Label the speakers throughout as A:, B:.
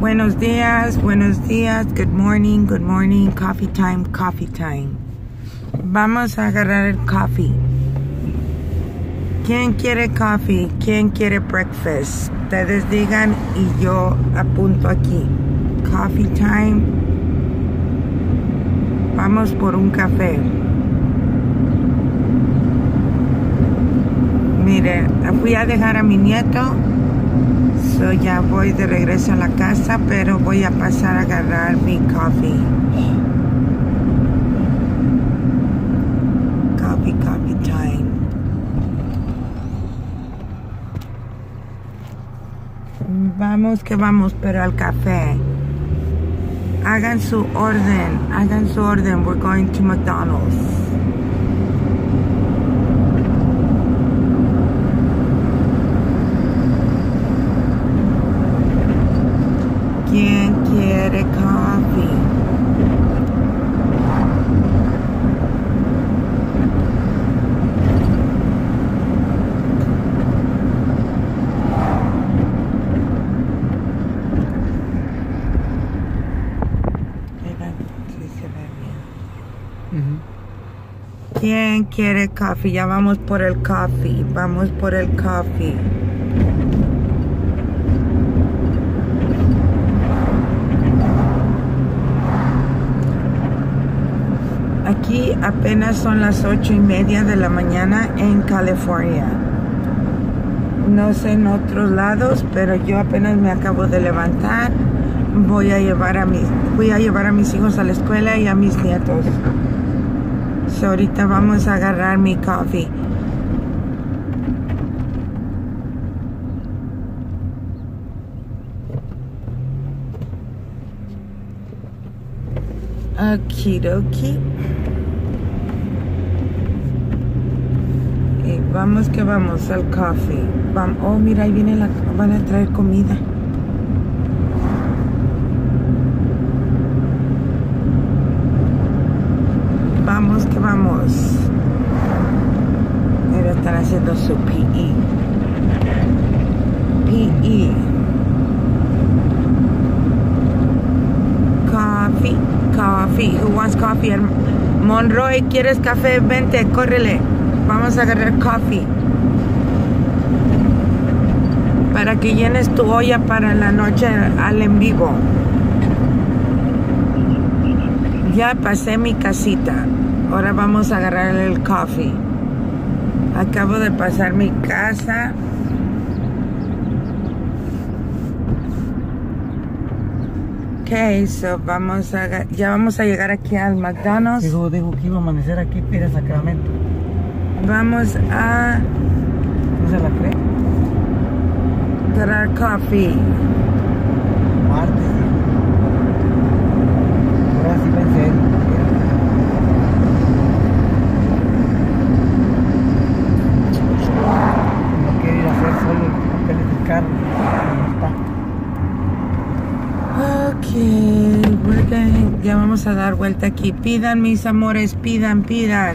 A: Buenos días, buenos días, good morning, good morning, coffee time, coffee time. Vamos a agarrar el coffee. ¿Quién quiere coffee? ¿Quién quiere breakfast? Ustedes digan y yo apunto aquí. Coffee time. Vamos por un café. Mire, fui a dejar a mi nieto. So ya voy de regreso a la casa, pero voy a pasar a agarrar mi coffee. Coffee, coffee time. Vamos que vamos, pero al café. Hagan su orden, hagan su orden. We're going to McDonald's. ¿Quién coffee? Se ve bien. ¿Quién quiere coffee? Ya vamos por el coffee. Vamos por el coffee. Aquí apenas son las ocho y media de la mañana en California. No sé en otros lados, pero yo apenas me acabo de levantar. Voy a llevar a mis, voy a llevar a mis hijos a la escuela y a mis nietos. Ahorita vamos a agarrar mi coffee. Okidoki. Y vamos que vamos al coffee. Vam- oh, mira, ahí viene la. Van a traer comida. Vamos que vamos. Mira, están haciendo su PE. PE. Coffee, coffee. Who wants coffee? Monroy, ¿quieres café? Vente, córrele. Vamos a agarrar coffee. Para que llenes tu olla para la noche al en vivo. Ya pasé mi casita. Ahora vamos a agarrar el coffee. Acabo de pasar mi casa. Ok, so vamos a, ya vamos a llegar aquí al McDonald's.
B: Dijo, dijo que iba a amanecer aquí, pide Sacramento.
A: Vamos a
B: ¿No se la cree?
A: agarrar coffee.
B: Martes. Ahora sí serio. No quiere ir a hacer solo papeles del carro.
A: Ok, we're going- ya vamos a dar vuelta aquí. Pidan, mis amores, pidan, pidan.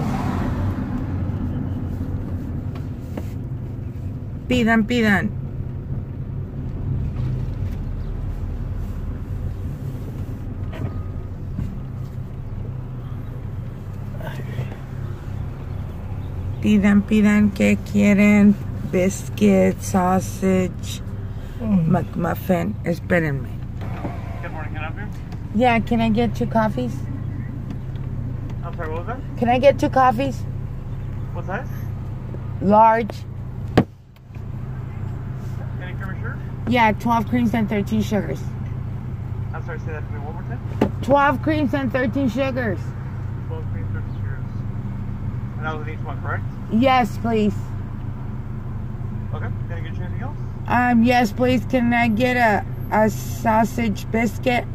A: Pidan, pidan. Pidan, pidan, ¿qué quieren? Biscuit, sausage, mm. McMuffin. Espérenme.
C: Good morning, can I help you?
A: Yeah, can I get two coffees?
C: I'm sorry, what was that?
A: Can I get two coffees?
C: What size?
A: Large. Yeah, 12 creams and 13 sugars.
C: I'm sorry, say that to me one more time.
A: 12 creams and 13 sugars.
C: 12 cream, 30 sugars. And that was in each one, correct?
A: Yes, please.
C: Okay. Can I get you anything else?
A: Um, yes, please. Can I get a, a sausage biscuit?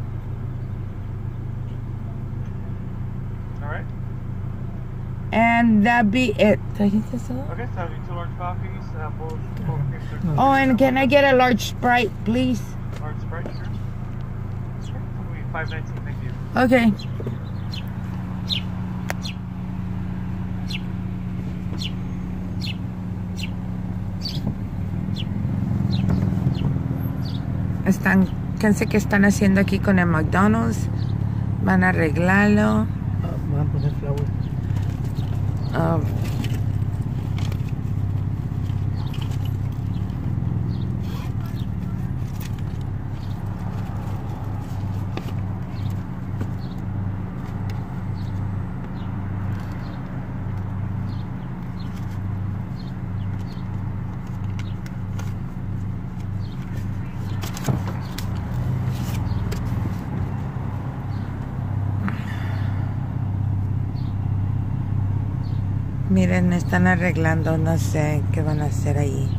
A: And that be it.
C: Okay, so two large coffees, uh, both 12 cream, 30
B: No.
A: Oh, and can I get a large Sprite, please?
C: large Sprite, sure. Sure. It'll be 519, thank you.
A: Okay. Están sé qué están haciendo aquí con el McDonald's. Van a arreglarlo. Um, miren, están arreglando, no sé qué van a hacer ahí.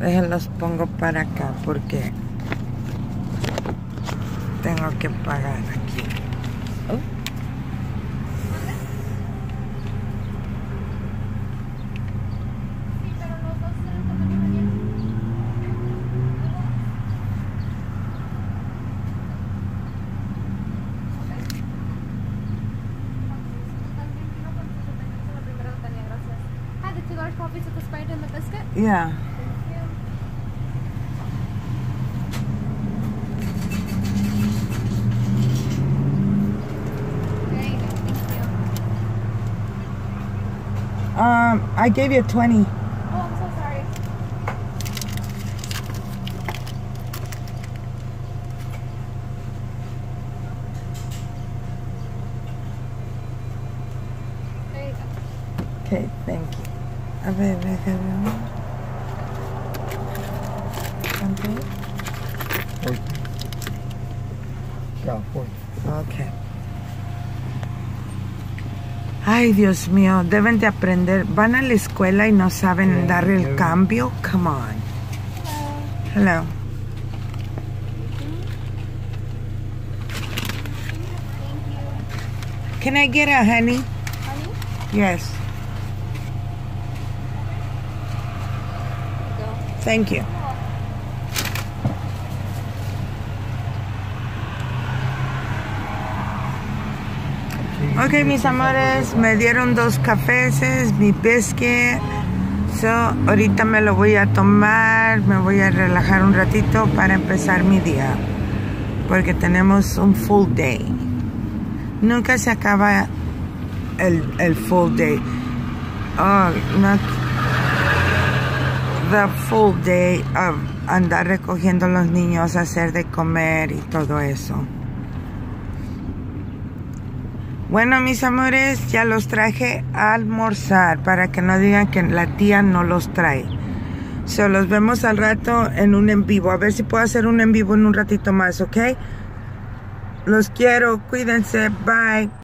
A: Déjenlos pongo para acá porque tengo que pagar aquí. Oh.
D: Hi, the two large coffees with the Sprite and the biscuit.
A: Yeah.
D: Thank you. There you go. Thank you.
A: Um, I gave you 20.
D: Oh, I'm so sorry. There you go.
A: Okay, thank you. A ver, déjame ver. ¿Cuánto es?
B: Forty. Yeah, forty.
A: Ok. Ay, Dios mío, deben de aprender. Van a la escuela y no saben dar el cambio. Come on. Hello. Can I get a honey?
D: Honey?
A: Yes. Thank you. Ok, mis amores, me dieron dos cafés, mi biscuit. So, ahorita me lo voy a tomar, me voy a relajar un ratito para empezar mi día. Porque tenemos un full day. Nunca se acaba el, el full day. Oh, no. The full day of andar recogiendo los niños, hacer de comer y todo eso. Bueno, mis amores, ya los traje a almorzar para que no digan que la tía no los trae. Se los vemos al rato en un en vivo. A ver si puedo hacer un en vivo en un ratito más, ¿ok? Los quiero, cuídense, bye.